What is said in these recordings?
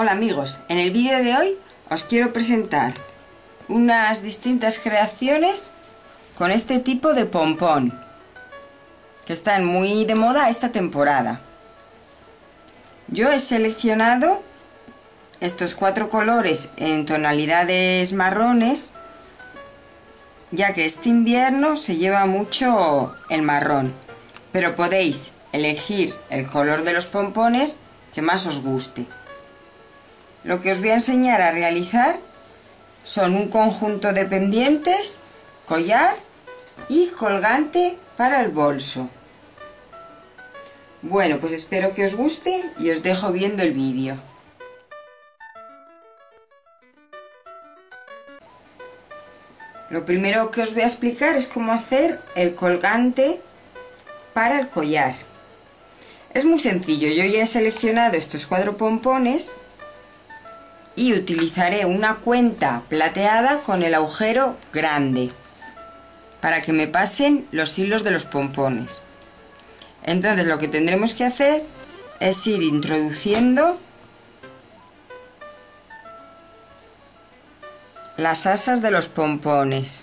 Hola amigos, en el vídeo de hoy os quiero presentar unas distintas creaciones con este tipo de pompón que están muy de moda esta temporada. Yo he seleccionado estos cuatro colores en tonalidades marrones ya que este invierno se lleva mucho el marrón pero podéis elegir el color de los pompones que más os guste. Lo que os voy a enseñar a realizar son un conjunto de pendientes, collar y colgante para el bolso. Bueno, pues espero que os guste y os dejo viendo el vídeo. Lo primero que os voy a explicar es cómo hacer el colgante para el collar. Es muy sencillo, yo ya he seleccionado estos cuatro pompones y utilizaré una cuenta plateada con el agujero grande para que me pasen los hilos de los pompones. Entonces lo que tendremos que hacer es ir introduciendo las asas de los pompones.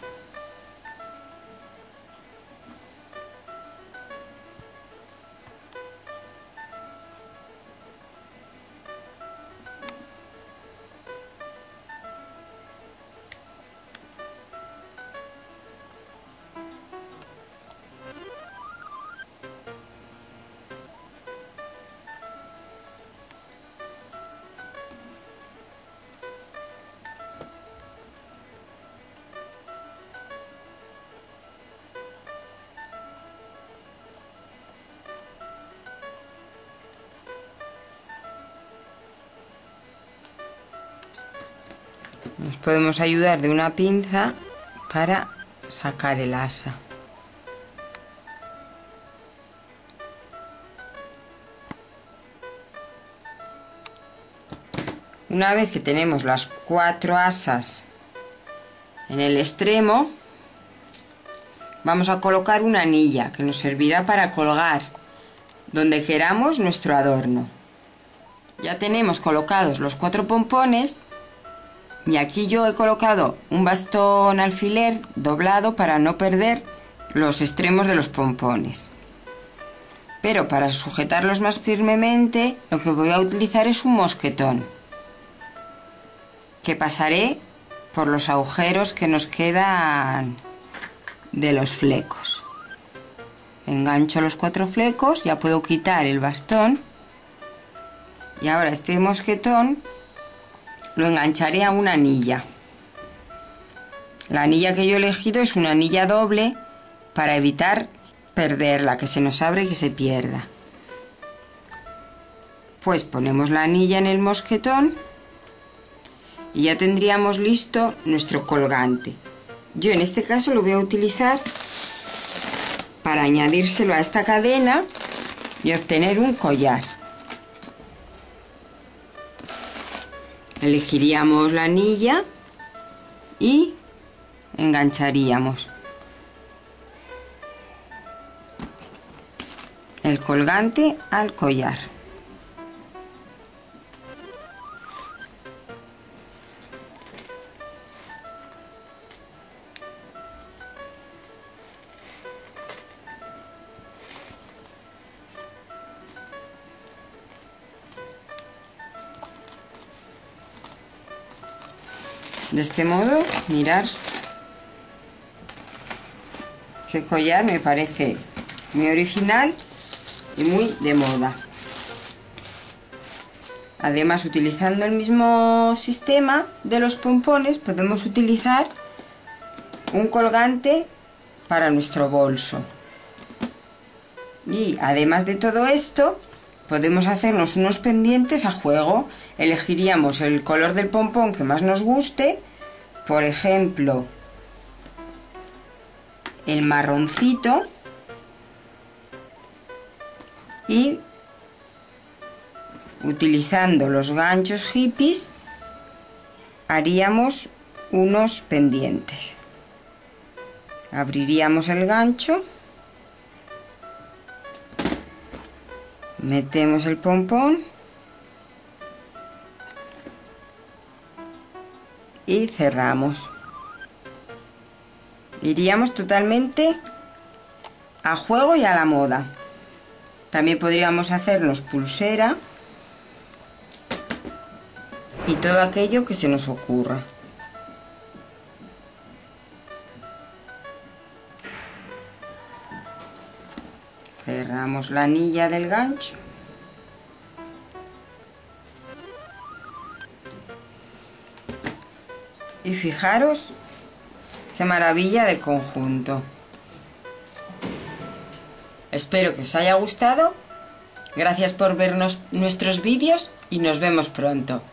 Nos podemos ayudar de una pinza para sacar el asa. Una vez que tenemos las cuatro asas en el extremo, vamos a colocar una anilla que nos servirá para colgar donde queramos nuestro adorno. Ya tenemos colocados los cuatro pompones y aquí yo he colocado un bastón alfiler doblado para no perder los extremos de los pompones. Pero para sujetarlos más firmemente lo que voy a utilizar es un mosquetón que pasaré por los agujeros que nos quedan de los flecos. Engancho los cuatro flecos, ya puedo quitar el bastón y ahora este mosquetón lo engancharé a una anilla. La anilla que yo he elegido es una anilla doble para evitar perderla, que se nos abre y que se pierda. Pues ponemos la anilla en el mosquetón y ya tendríamos listo nuestro colgante. Yo en este caso lo voy a utilizar para añadírselo a esta cadena y obtener un collar. Elegiríamos la anilla y engancharíamos el colgante al collar. De este modo, mirar qué collar me parece muy original y muy de moda. Además, utilizando el mismo sistema de los pompones, podemos utilizar un colgante para nuestro bolso. Y además de todo esto, podemos hacernos unos pendientes a juego. Elegiríamos el color del pompón que más nos guste, por ejemplo, el marroncito y utilizando los ganchos hippies haríamos unos pendientes. Abriríamos el gancho metemos el pompón. Y cerramos. Iríamos totalmente a juego y a la moda. También podríamos hacernos pulsera y todo aquello que se nos ocurra. Cerramos la anilla del gancho. Y fijaros qué maravilla de conjunto. Espero que os haya gustado. Gracias por vernos nuestros vídeos y nos vemos pronto.